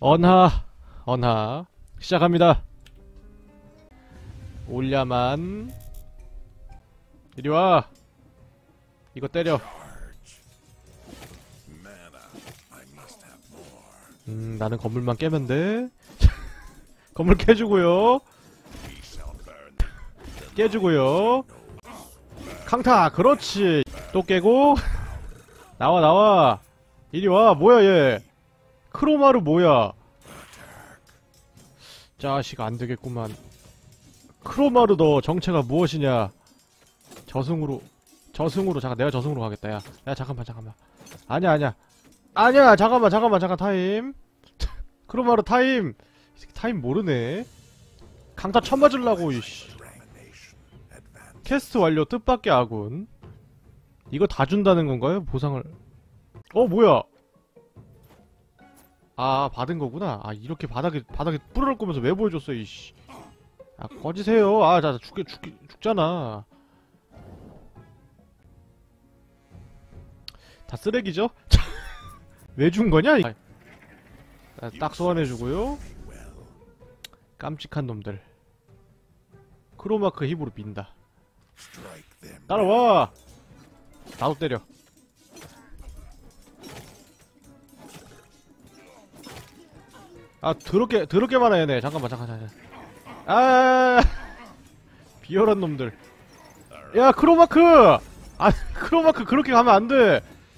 언하 언하. 시작합니다. 올야만. 이리와. 이거 때려. 음 나는 건물만 깨면 돼. 건물 깨주고요. 깨주고요. 강타 그렇지. 또 깨고. 나와 나와. 이리와. 뭐야 얘 크로마루 뭐야? 자식 안되겠구만. 크로마루 너 정체가 무엇이냐? 저승으로 저승으로 잠깐 내가 저승으로 가겠다 야. 야 잠깐만 잠깐만. 아니야 아니야. 아니야 잠깐만 잠깐만 잠깐 타임. 크로마루 타임. 타임 모르네. 강타 쳐맞으려고 이씨. 캐스트 완료 뜻밖의 아군. 이거 다 준다는 건가요? 보상을. 어 뭐야 아 받은 거구나. 아 이렇게 바닥에 바닥에 뿌려놓을 거면서 왜 보여줬어 이씨. 아 꺼지세요. 아자 죽게 죽 죽잖아. 다 쓰레기죠? 왜 준 거냐? 이- 아, 딱 소환해주고요. 깜찍한 놈들. 크로마크 힘으로 민다. 따라와! 나도 때려 아 더럽게 더럽게 많아 얘네 잠깐만 잠깐 잠깐. 아 비열한 놈들. 야 크로마크! 아 크로마크 그렇게 가면 안돼.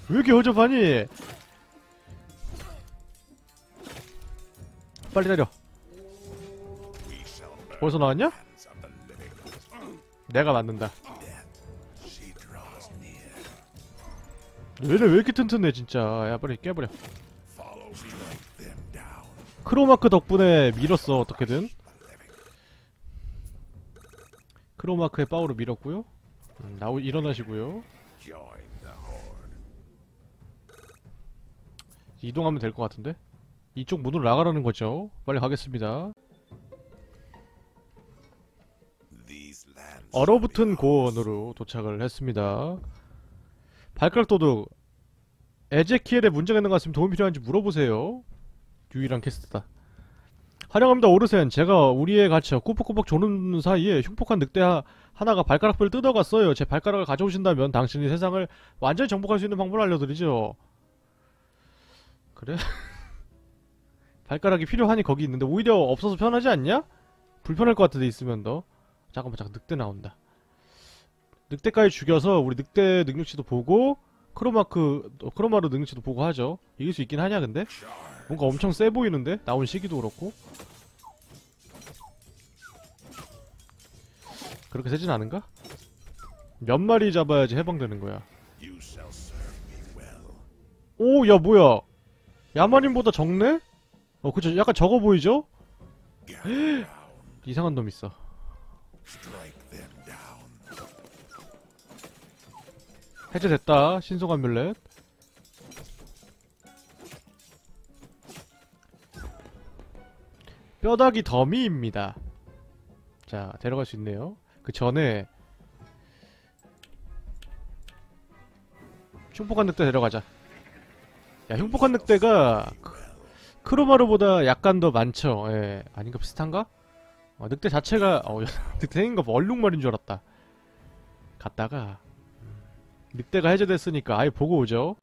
왜 이렇게 허접하니? 빨리 때려. 벌써 나왔냐? 내가 맞는다. 얘네 왜 이렇게 튼튼해 진짜. 야 빨리 깨버려 크로마크 덕분에 밀었어 어떻게든. 크로마크의 파워로 밀었고요. 음, 나오 일어나시고요. 이동하면 될 것 같은데? 이쪽 문으로 나가라는 거죠. 빨리 가겠습니다. 얼어붙은 고원으로 도착을 했습니다. 발가락 도둑. 에제키엘에 문제가 있는 것 같으면 도움이 필요한지 물어보세요 유일한 캐스트다. 환영합니다 오르센. 제가 우리의 갇혀 꾸벅꾸벅 조는 사이에 흉폭한 늑대 하, 하나가 발가락뼈를 뜯어갔어요. 제 발가락을 가져오신다면 당신이 세상을 완전히 정복할 수 있는 방법을 알려드리죠. 그래? 발가락이 필요하니 거기 있는데 오히려 없어서 편하지 않냐? 불편할 것 같은데 있으면 너 잠깐만 잠깐 늑대 나온다. 늑대까지 죽여서 우리 늑대 능력치도 보고 크로마크 어, 크로마루 능력치도 보고 하죠. 이길 수 있긴 하냐 근데? 뭔가 엄청 세 보이는데? 나온 시기도 그렇고 그렇게 세진 않은가? 몇 마리 잡아야지 해방되는 거야 오 야 뭐야 야마린보다 적네? 어 그쵸 약간 적어 보이죠? 이상한 놈 있어 해제됐다 신속한 뮬렛 뼈다귀 더미입니다 자 데려갈 수 있네요 그 전에 흉폭한 늑대 데려가자 야 흉폭한 늑대가 크- 크로마루보다 약간 더 많죠 예 아닌가 비슷한가? 어, 늑대 자체가 어 늑대 생긴 거 얼룩말인 줄 알았다 갔다가 늑대가 해제됐으니까 아예 보고 오죠.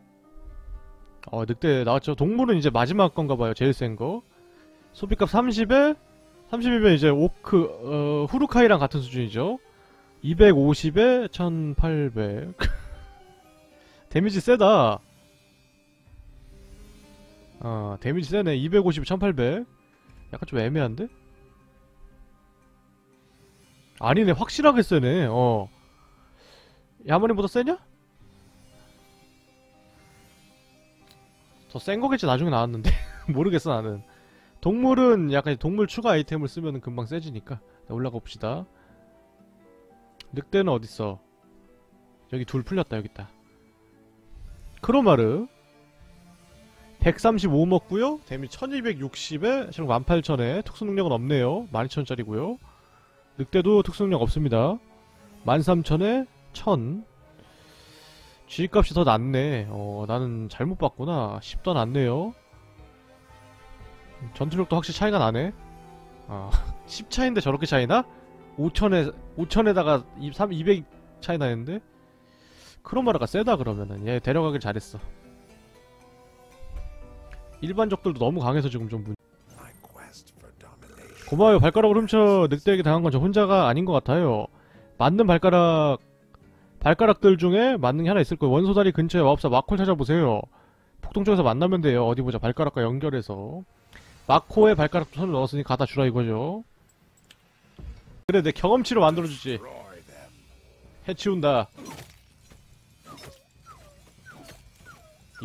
어, 늑대 나왔죠. 동물은 이제 마지막 건가 봐요. 제일 센 거. 소비값 30에 30이면 이제 오크 어, 후루카이랑 같은 수준이죠. 250에 1800. 데미지 세다. 어, 데미지 세네. 250에 1800. 약간 좀 애매한데? 아니네. 확실하게 세네. 어. 야머리보다 세냐? 더 센 거겠지 나중에 나왔는데 모르겠어 나는 동물은 약간 동물 추가 아이템을 쓰면 금방 세지니까. 자, 올라가 봅시다. 늑대는 어딨어? 여기 둘 풀렸다 여기 있다. 크로마르. 135 먹고요. 데미지 1260에 지금 18,000에 특수능력은 없네요. 12,000짜리고요. 늑대도 특수능력 없습니다. 13,000에 1000 G값이 더 낮네. 어, 나는 잘못 봤구나. 10더 낮네요. 전투력도 확실히 차이가 나네. 어, 10 차인데 저렇게 차이나? 5천에 5천에다가 3 200 차이 나는데 크로마라가 세다 그러면은 얘 데려가길 잘했어. 일반 적들도 너무 강해서 지금 좀 문... 고마워요. 발가락을 훔쳐 늑대에게 당한 건 저 혼자가 아닌 것 같아요. 맞는 발가락 발가락들 중에 맞는 게 하나 있을 거예요. 원소다리 근처에 마법사 마콜 찾아보세요. 폭동 쪽에서 만나면 돼요. 어디 보자. 발가락과 연결해서 마코의 발가락도 손을 넣었으니 갖다 주라 이거죠. 그래 내 경험치로 만들어주지. 해치운다.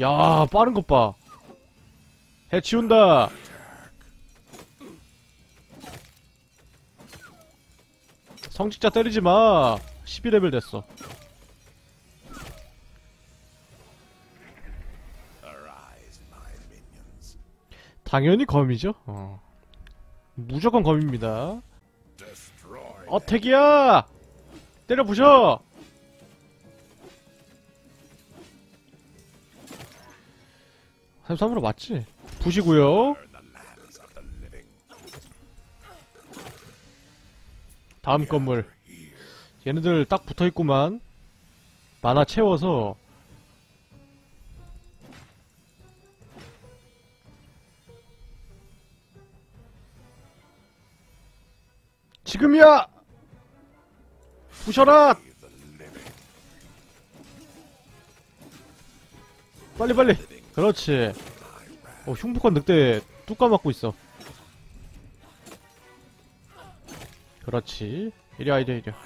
야 빠른 것 봐. 해치운다. 성직자 때리지 마. 12레벨 됐어. 당연히 검이죠. 어. 무조건 검입니다. 어택이야! 때려 부셔! 삼삼으로 맞지? 부시고요. 다음 건물. 얘네들 딱 붙어있구만. 만화 채워서 부셔라! 빨리 빨리! 그렇지. 어, 흉폭한 늑대 뚝 까맞고 있어. 그렇지. 이리와 이리와 이리와.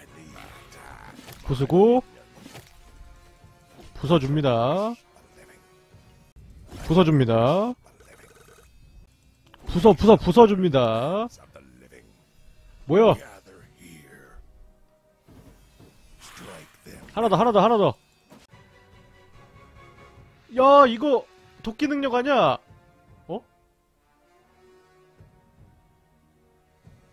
부수고 부숴줍니다. 부숴줍니다. 부숴 부숴 부숴줍니다. 뭐야? 하나 더, 하나 더, 하나 더. 야, 이거 도끼 능력 아니야? 어?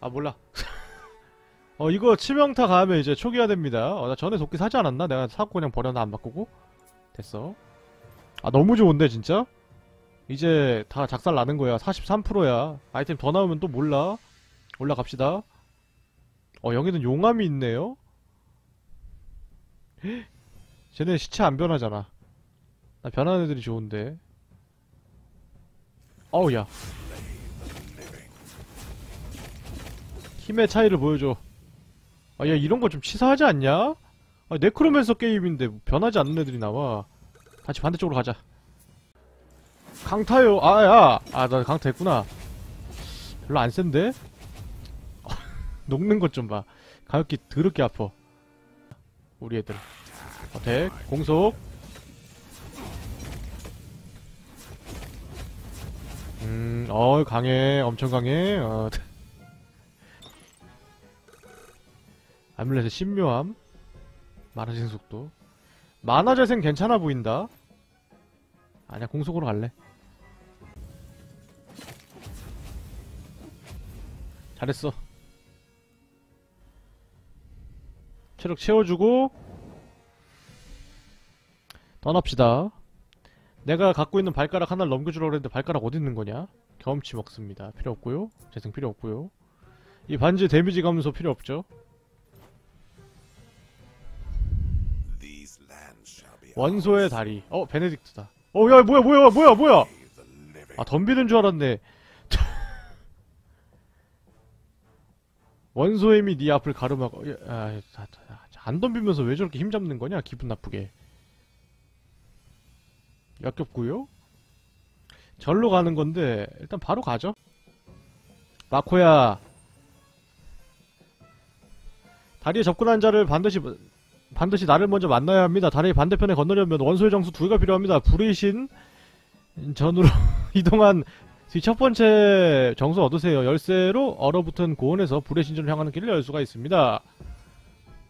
아, 몰라. 어, 이거 치명타 가면 이제 초기화 됩니다. 어, 나 전에 도끼 사지 않았나? 내가 사고 그냥 버려놔 안 바꾸고. 됐어. 아, 너무 좋은데, 진짜? 이제 다 작살 나는 거야. 43%야. 아이템 더 나오면 또 몰라. 올라갑시다. 어, 여기는 용암이 있네요? 헉, 쟤네 시체 안 변하잖아. 나 변하는 애들이 좋은데. 어우, 야. 힘의 차이를 보여줘. 아, 야, 이런 거 좀 치사하지 않냐? 아, 네크로맨서 게임인데 변하지 않는 애들이 나와. 다시 반대쪽으로 가자. 강타요. 아, 야. 아, 나 강타 했구나. 별로 안 센데? 녹는 것 좀 봐. 가격기 더럽게 아파. 우리 애들. 어택, 공속. 음, 어, 강해. 엄청 강해. 어. 아뮬렛의 신묘함. 만화 재생 속도. 만화 재생 괜찮아 보인다. 아니야, 공속으로 갈래. 잘했어. 체력 채워주고 떠납시다. 내가 갖고 있는 발가락 하나를 넘겨주려고 했는데 발가락 어디 있는 거냐? 경험치 먹습니다. 필요 없고요. 재생 필요 없고요. 이 반지 데미지 감소 필요 없죠? 원소의 다리. 어 베네딕트다. 어 야 뭐야 뭐야 뭐야 뭐야! 아 덤비는 줄 알았네 원소의 힘이 네 앞을 아, 자, 자, 자, 안 덤비면서 왜 저렇게 힘 잡는 거냐? 기분 나쁘게. 역겹고요. 절로 가는 건데 일단 바로 가죠. 마코야. 다리에 접근한 자를 반드시 반드시 나를 먼저 만나야 합니다. 다리 반대편에 건너려면 원소의 정수 두 개가 필요합니다. 불의 신 전으로 이동한 뒤 첫 번째 정수 얻으세요. 열쇠로 얼어붙은 고원에서 불의 신전을 향하는 길을 열 수가 있습니다.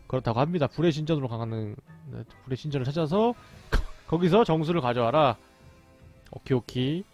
그렇다고 합니다. 불의 신전으로 가는 네, 불의 신전을 찾아서 거기서 정수를 가져와라. 오키 오키.